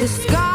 The sky.